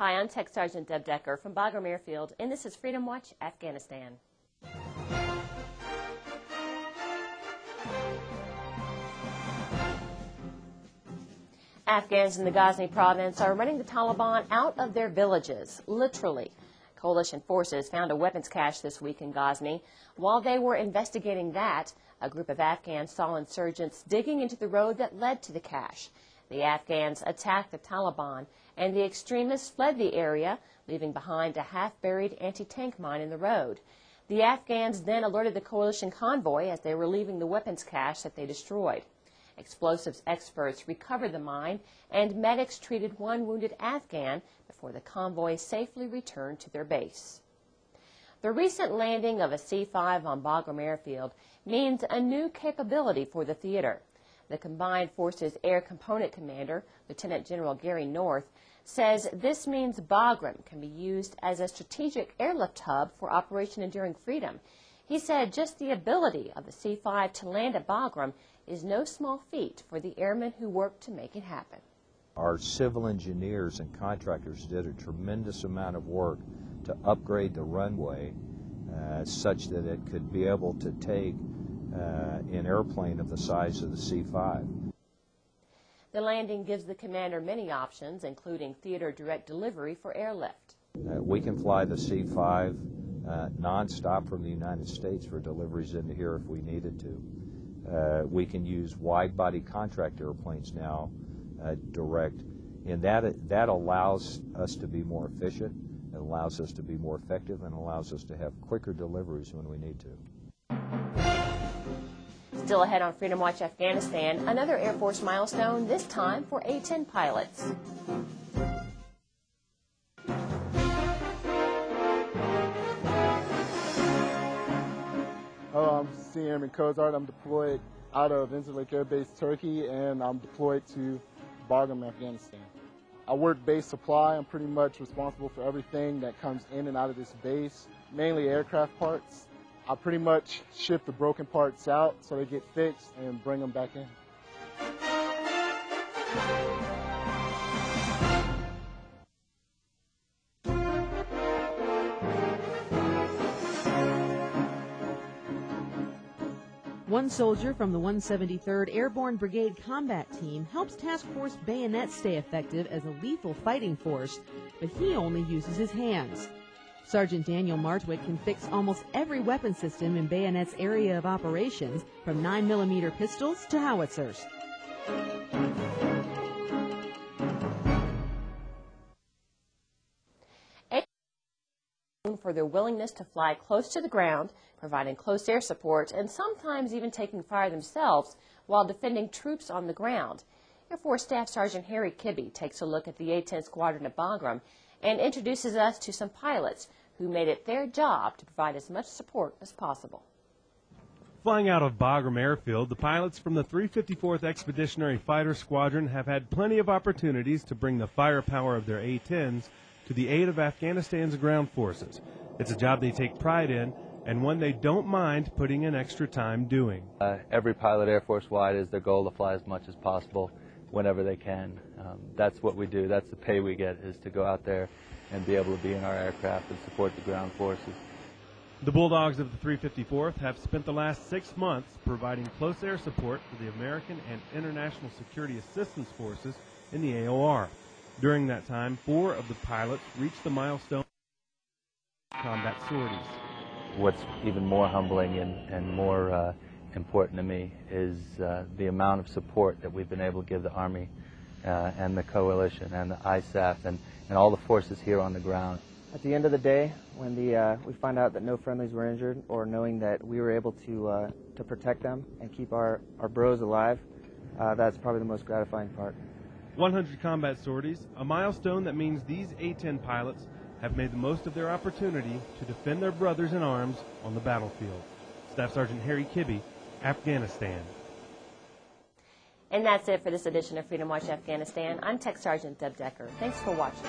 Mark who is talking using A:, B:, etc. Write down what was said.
A: Hi, I'm Tech Sergeant Deb Decker from Bagram Airfield, and this is Freedom Watch Afghanistan. Afghans in the Ghazni province are running the Taliban out of their villages, literally. Coalition forces found a weapons cache this week in Ghazni. While they were investigating that, a group of Afghans saw insurgents digging into the road that led to the cache. The Afghans attacked the Taliban, and the extremists fled the area, leaving behind a half-buried anti-tank mine in the road. The Afghans then alerted the coalition convoy as they were leaving the weapons cache that they destroyed. Explosives experts recovered the mine, and medics treated one wounded Afghan before the convoy safely returned to their base. The recent landing of a C-5 on Bagram Airfield means a new capability for the theater. The Combined Forces Air Component Commander, Lieutenant General Gary North, says this means Bagram can be used as a strategic airlift hub for Operation Enduring Freedom. He said just the ability of the C-5 to land at Bagram is no small feat for the airmen who worked to make it happen.
B: Our civil engineers and contractors did a tremendous amount of work to upgrade the runway uh, such that it could be able to take an airplane of the size of the C-5.
A: The landing gives the commander many options, including theater direct delivery for airlift.
B: Uh, we can fly the C-5 uh, nonstop from the United States for deliveries into here if we needed to. Uh, we can use wide body contract airplanes now uh, direct, and that, that allows us to be more efficient, it allows us to be more effective, and allows us to have quicker deliveries when we need to.
A: Still ahead on Freedom Watch Afghanistan, another Air Force milestone, this time for A-10 pilots.
C: Hello, I'm Airman Kozart. I'm deployed out of Incirlik Air Base, Turkey, and I'm deployed to Bagram, Afghanistan. I work base supply. I'm pretty much responsible for everything that comes in and out of this base, mainly aircraft parts. I pretty much ship the broken parts out so they get fixed and bring them back in.
D: One soldier from the 173rd Airborne Brigade Combat Team helps Task Force Bayonet stay effective as a lethal fighting force, but he only uses his hands. Sergeant Daniel Martwick can fix almost every weapon system in Bayonet's area of operations, from 9mm pistols to howitzers.
A: Known for their willingness to fly close to the ground, providing close air support, and sometimes even taking fire themselves while defending troops on the ground. Air Force Staff Sergeant Harry Kibbe takes a look at the A-10 Squadron at Bagram and introduces us to some pilots who made it their job to provide as much support as possible.
E: Flying out of Bagram Airfield, the pilots from the 354th Expeditionary Fighter Squadron have had plenty of opportunities to bring the firepower of their A-10s to the aid of Afghanistan's ground forces. It's a job they take pride in and one they don't mind putting in extra time doing.
F: Uh, every pilot Air Force wide is their goal to fly as much as possible whenever they can. Um, that's what we do. That's the pay we get is to go out there and be able to be in our aircraft and support the ground forces.
E: The Bulldogs of the 354th have spent the last six months providing close air support for the American and International Security Assistance Forces in the AOR. During that time, four of the pilots reached the milestone combat sorties.
F: What's even more humbling and, and more uh, important to me is uh, the amount of support that we've been able to give the Army uh, and the coalition and the ISAF and, and all the forces here on the ground.
G: At the end of the day, when the, uh, we find out that no friendlies were injured or knowing that we were able to, uh, to protect them and keep our, our bros alive, uh, that's probably the most gratifying part.
E: 100 combat sorties, a milestone that means these A-10 pilots have made the most of their opportunity to defend their brothers in arms on the battlefield. Staff Sergeant Harry Kibbe, Afghanistan.
A: And that's it for this edition of Freedom Watch Afghanistan. I'm Tech Sergeant Deb Decker. Thanks for watching.